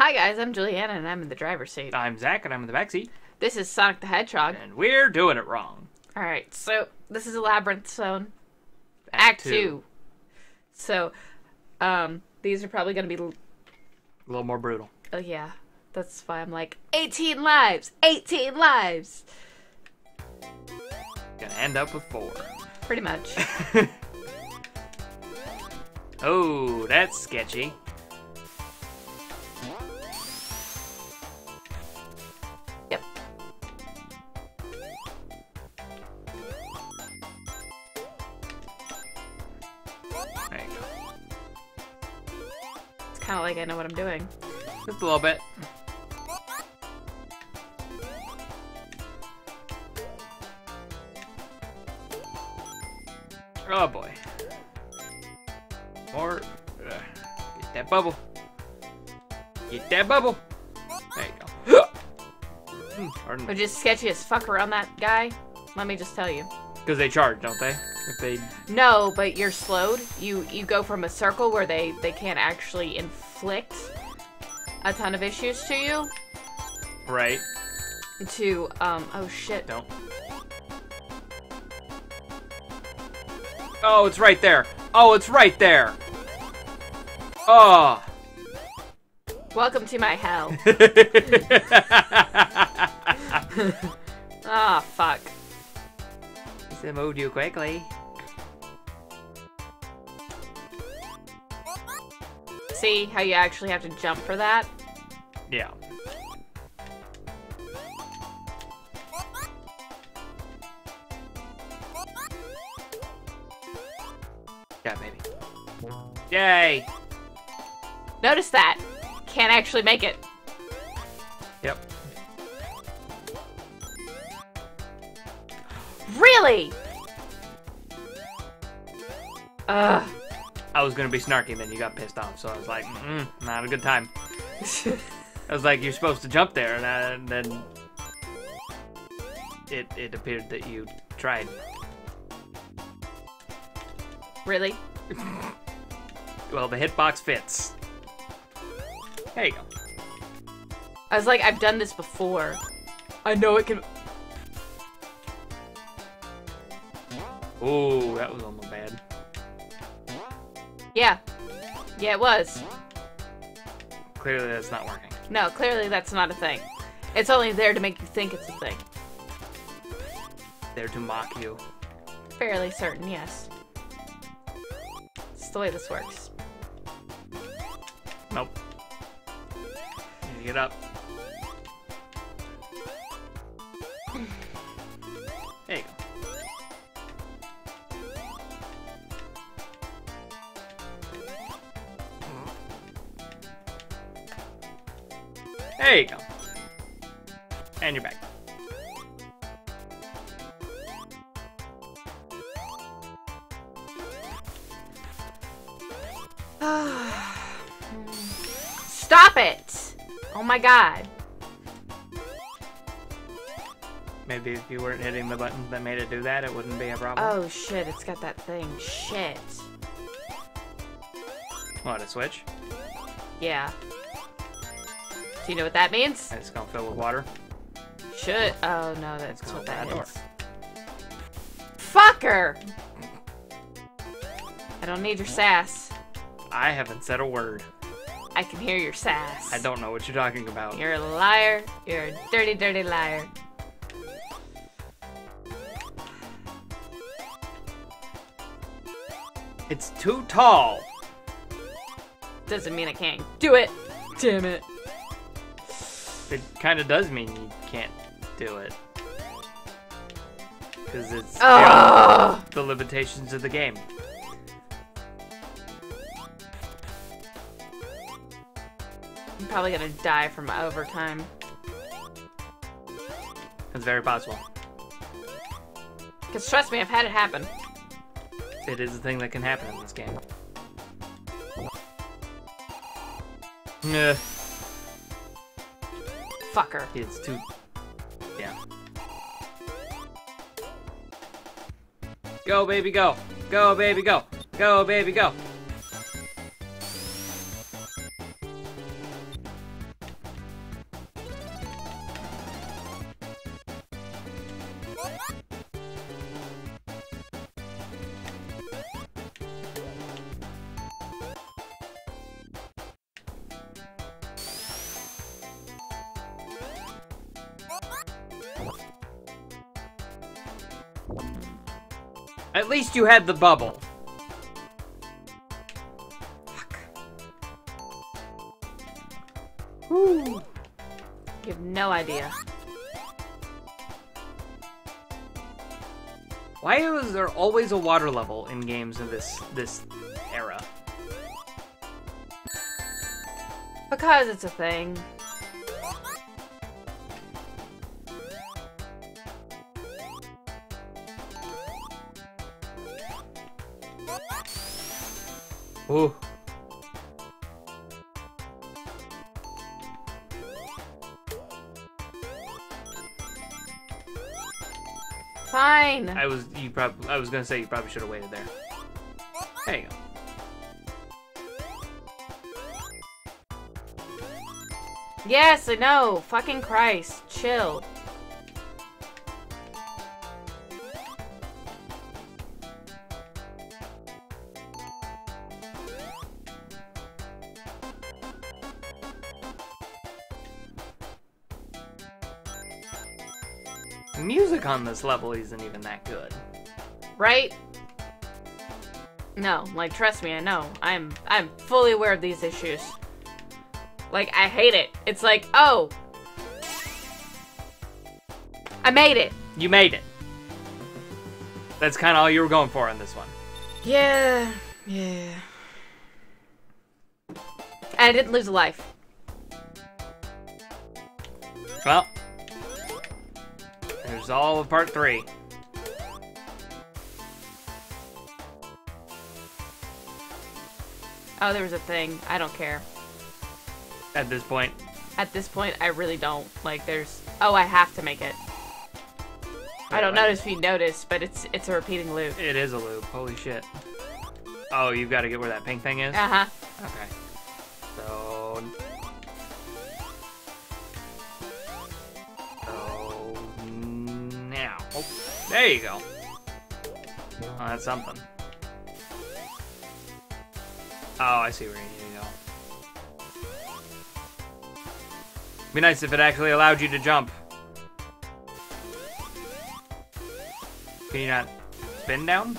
Hi guys, I'm Juliana and I'm in the driver's seat. I'm Zach, and I'm in the backseat, This is Sonic the Hedgehog. and we're doing it wrong. Alright, so this is a labyrinth zone. Act two. So, um, these are probably gonna be. l- A little more brutal. Oh yeah, that's why I'm like 18 lives, 18 lives, Gonna end up with four. pretty much. Oh, that's sketchy. There you go. It's kind of like I know what I'm doing. Just a little bit. Oh boy. More. Uh, get that bubble. Get that bubble. There you go. Hmm, pardon Which is sketchy as fuck around that guy. Let me just tell you. Because they charge, don't they? If they. No, but you're slowed. You you go from a circle where they they can't actually inflict a ton of issues to you Right. to um oh shit. Don't. Oh, it's right there. Oh, it's right there. Oh. Welcome to my hell. Ah fuck. They moved you quickly. See how you actually have to jump for that? Yeah. Yeah, baby. Yay! Notice that. Can't actually make it. Yep. Really? Ugh. I was gonna be snarky, then you got pissed off, so I was like, mm, not a good time. I was like, you're supposed to jump there, and, I, and then it it appeared that you tried. really? Well, the hitbox fits. There you go. I was like, I've done this before. I know it can. Ooh, that was almost. Yeah. Yeah, it was. Clearly, that's not working. No, clearly that's not a thing. It's only there to make you think it's a thing. There to mock you. Fairly certain, yes. It's the way this works. Nope. You get up. There you go. And you're back. Stop it! Oh my god. Maybe if you weren't hitting the buttons that made it do that, it wouldn't be a problem. Oh shit, it's got that thing. Shit. What, a switch? Yeah. Do you know what that means? It's gonna fill with water. Should. Oh no, that's It's what called that that door. is. Fucker! I don't need your sass. I haven't said a word. I can hear your sass. I don't know what you're talking about. You're a liar. You're a dirty, dirty liar. It's too tall. Doesn't mean I can't do it. Damn it. It kind of does mean you can't do it. Because it's the limitations of the game. I'm probably gonna die from overtime. It's very possible. Because trust me, I've had it happen. It is a thing that can happen in this game. Ugh, Fucker. it's too. Yeah. Go, baby, go. Go, baby, go. Go, baby, go. At least you had the bubble. Whew. You have no idea. Why is there always a water level in games of this this era? Because it's a thing. Ooh. Fine. I was you probably I was gonna say you probably should have waited there. There you go. Yes, I know. Fucking Christ. Chill. On this level isn't even that good. Right? No, like trust me, I know. I'm I'm fully aware of these issues. Like I hate it. It's like, oh, I made it. You made it. That's kind of all you were going for on this one. Yeah, yeah. And I didn't lose a life. Well, there's all of part three. Oh, there was a thing. I don't care. At this point, At this point, I really don't. Like, there's. Oh, I have to make it. I don't notice if you notice, but it's it's a repeating loop. it is a loop. Holy shit. Oh, you've got to get where that pink thing is? Uh huh. Okay. Oh, there you go. Oh, that's something. Oh, I see where you need to go. Be nice if it actually allowed you to jump. Can you not spin down?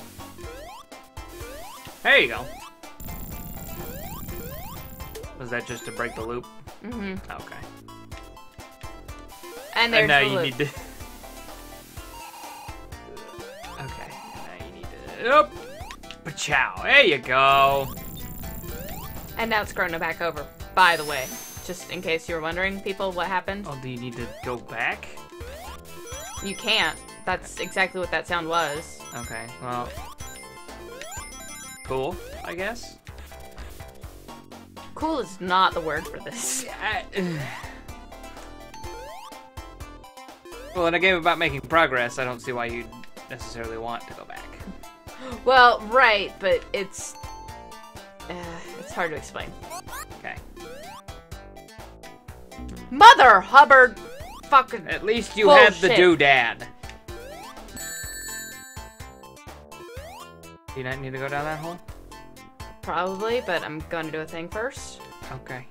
There you go. Was that just to break the loop? Mm-hmm. Okay. And there's and now the you loop. need to. To. Pachow. There you go. And now it's grown back over. By the way, just in case you were wondering, people, what happened? Oh, do you need to go back? You can't. That's exactly what that sound was. Okay. Well. Cool. I guess. Cool is not the word for this. well, in a game about making progress, I don't see why you'd necessarily want to go back. Well, right, but it's uh, it's hard to explain. Okay. Mother Hubbard, fucking. At least you have the Bullshit. doodad. Do you not need to go down that hole? Probably, but I'm going to do a thing first. Okay.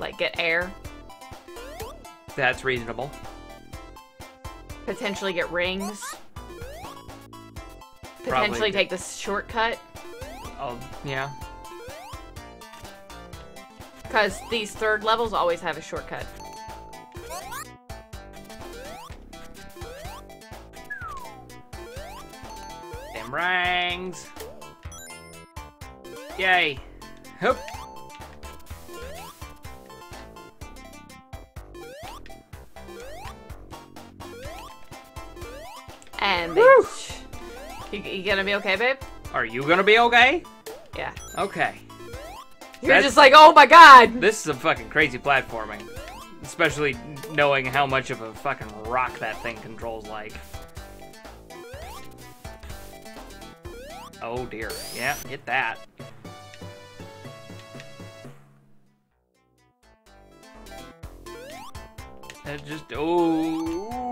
Like get air, That's reasonable. Potentially get rings, Probably potentially take this shortcut. Oh, yeah. Because these third levels always have a shortcut. Them rings. Yay. Hoop. And they. You, you gonna be okay, babe? Are you gonna be okay? Yeah. Okay. You're That's- just like, oh my god! This is some fucking crazy platforming. Especially knowing how much of a fucking rock that thing controls like. Oh dear. Yeah, get that. That just oh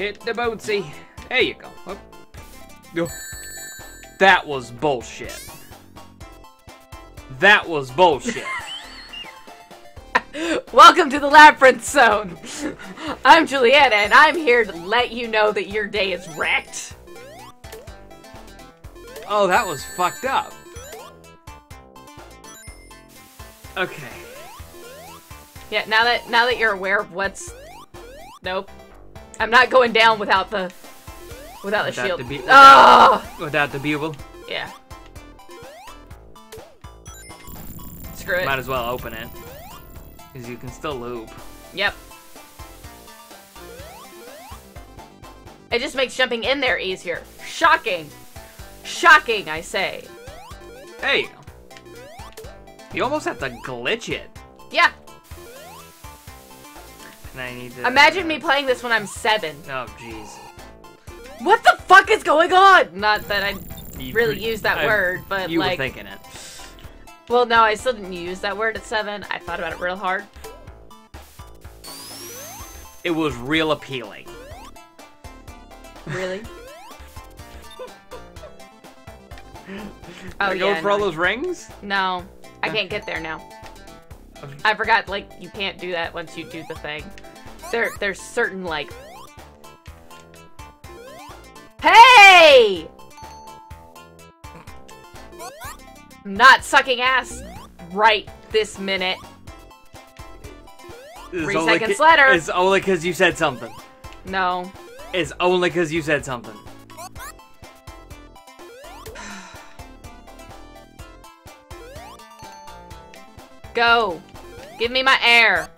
hit the bootsy. There you go. Oh. That was bullshit. That was bullshit. Welcome to the Labyrinth Zone. I'm Juliana, and I'm here to let you know that your day is wrecked. Oh, that was fucked up. Okay. Yeah, now that now that you're aware of what's, nope, I'm not going down without the without the Without shield. the be- oh, ah! Without the bugle, yeah. Screw it. might as well open it. Because you can still loop. Yep. It just makes jumping in there easier. Shocking. Shocking, I say. Hey! You almost have to glitch it. Yeah. And I need to... Imagine me playing this when I'm seven. Oh, jeez. What the fuck is going on? Not that I You really pre- use that I- word, but You like, were thinking it. well, no, I still didn't use that word at seven. I thought about it real hard. It was real appealing. Really? oh yeah. Go for all those rings? No, I can't get there now. I forgot, like, you can't do that once you do the thing. There, there's certain, like... Hey! I'm not sucking ass right this minute. It's Three seconds later. It's only because you said something. No. It's only because you said something. Go. Give me my air.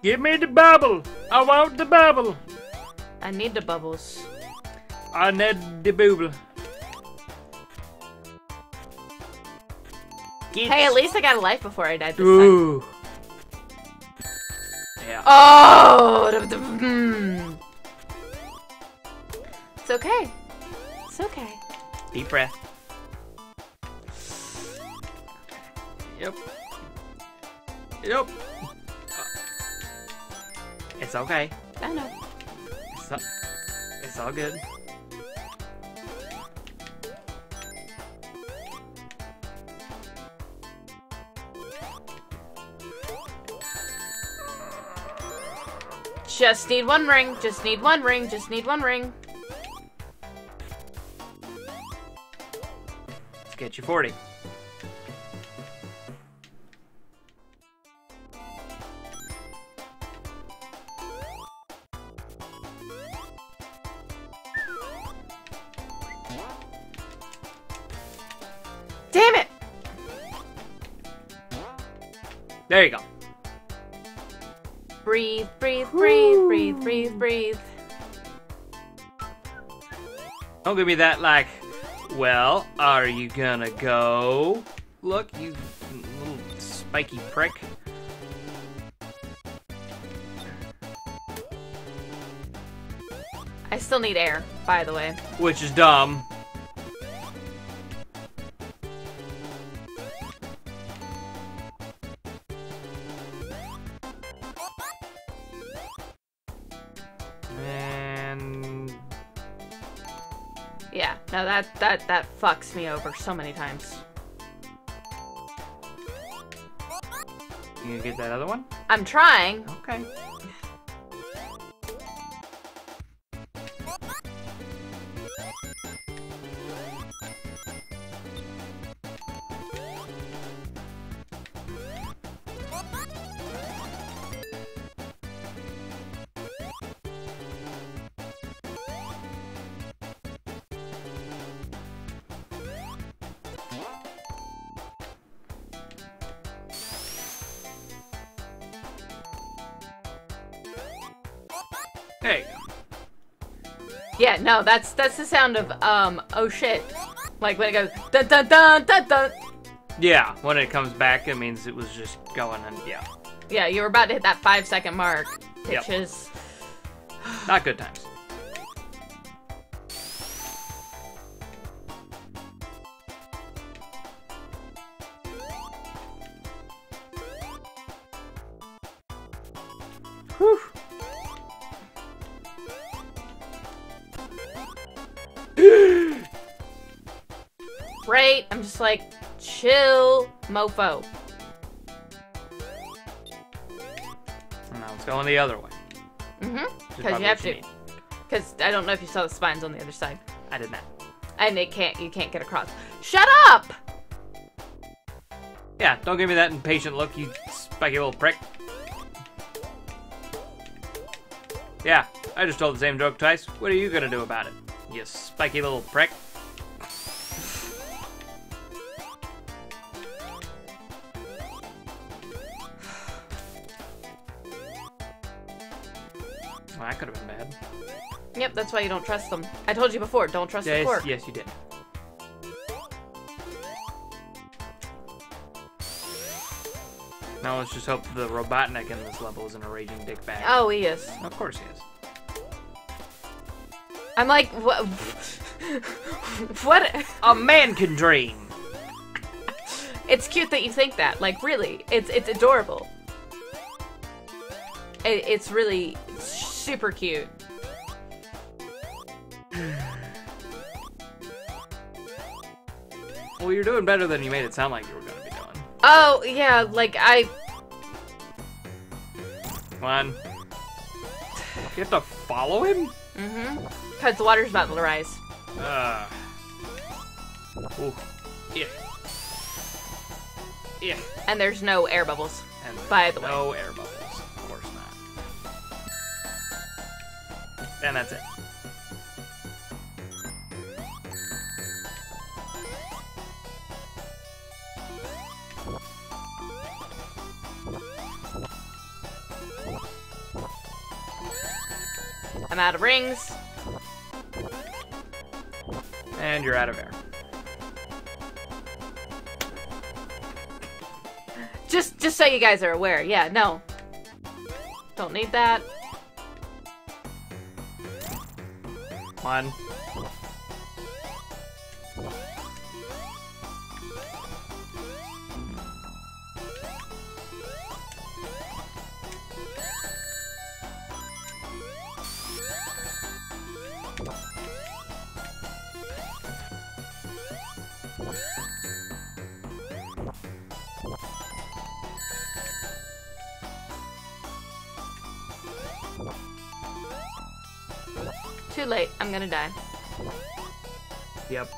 Give me the bubble. I want the bubble. I need the bubbles. I need the bubble. Get Hey, at least I got a life before I died this time. Ooh. Yeah. Oh! da- da- hmm. It's okay. It's okay. Deep breath. Yep. Yep. It's okay. I know. It's all, it's all good. Just need one ring. Just need one ring. Just need one ring. Let's get you 40. Damn it! There you go. Breathe, breathe, breathe, breathe, breathe, breathe. Don't give me that like, well, are you gonna go? Look, you little spiky prick. I still need air, by the way. Which is dumb. Yeah, no, that that that fucks me over so many times. you gonna get that other one? I'm trying. Okay. There you go. Yeah, no, that's that's the sound of um oh shit. Like when it goes dun dun dun dun dun. Yeah, when it comes back, it means it was just going and yeah, Yeah, you were about to hit that five second mark, Yep. which is not good times. Whew. Great. I'm just like chill, mofo. Now it's going the other way. Mm-hmm. Because you have to. Because I don't know if you saw the spines on the other side. I did not. And it can't you can't get across. Shut up! Yeah, don't give me that impatient look, you spiky little prick. Yeah, I just told the same joke twice. What are you gonna do about it? You spiky little prick. Could have been bad. Yep, that's why you don't trust them. I told you before, don't trust the Yes, yes, you did. Now let's just hope the Robotnik in this level isn't a raging dickbag. Oh, he is. Of course he is. I'm like, what? what? A man can dream. It's cute that you think that. Like, really, it's it's adorable. It, it's really super cute. Well, you're doing better than you made it sound like you were going to be doing. Oh yeah, like I. Come on. You have to follow him? Mm-hmm. Cause the water's about to rise. Uh. Ooh. Yeah. Yeah. And there's no air bubbles. And By the way. no air And that's it. I'm out of rings. And you're out of air. Just just so you guys are aware. Yeah, no. Don't need that. One. Too late. I'm gonna die. Yep.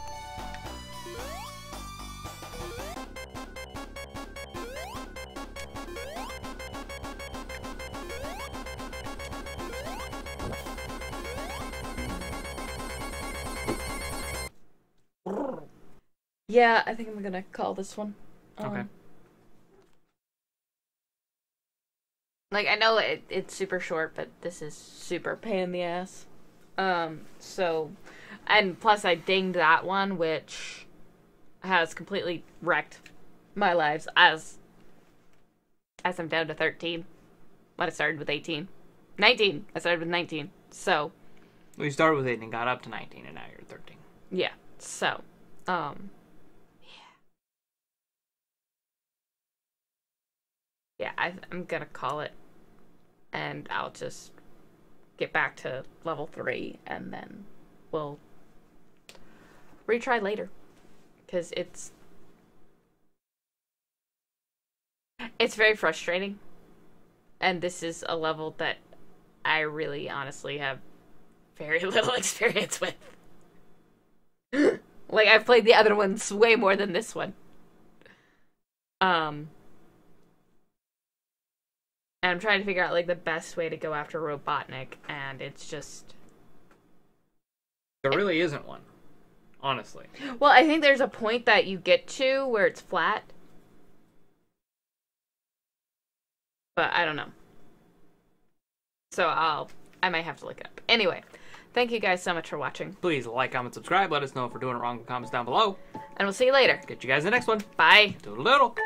Yeah, I think I'm gonna call this one. Okay. Um, Like I know it, it's super short, but this is super pain in the ass. Um, so, and plus I dinged that one, which has completely wrecked my lives as as I'm down to 13. When I started with 18, 19. I started with 19. So We started with 8 and got up to 19, and now you're 13. yeah. So, um, yeah. Yeah, I, I'm gonna call it, and I'll just get back to level three, and then we'll retry later, because it's it's very frustrating, and this is a level that I really honestly have very little experience with. like I've played the other ones way more than this one. Um and I'm trying to figure out like the best way to go after Robotnik and it's just There really isn't one. Honestly. Well, I think there's a point that you get to where it's flat. But I don't know. So I'll I might have to look it up. Anyway, thank you guys so much for watching. Please like, comment, subscribe. Let us know if we're doing it wrong in the comments down below. And we'll see you later. Get you guys in the next one. Bye. Doodle doodle.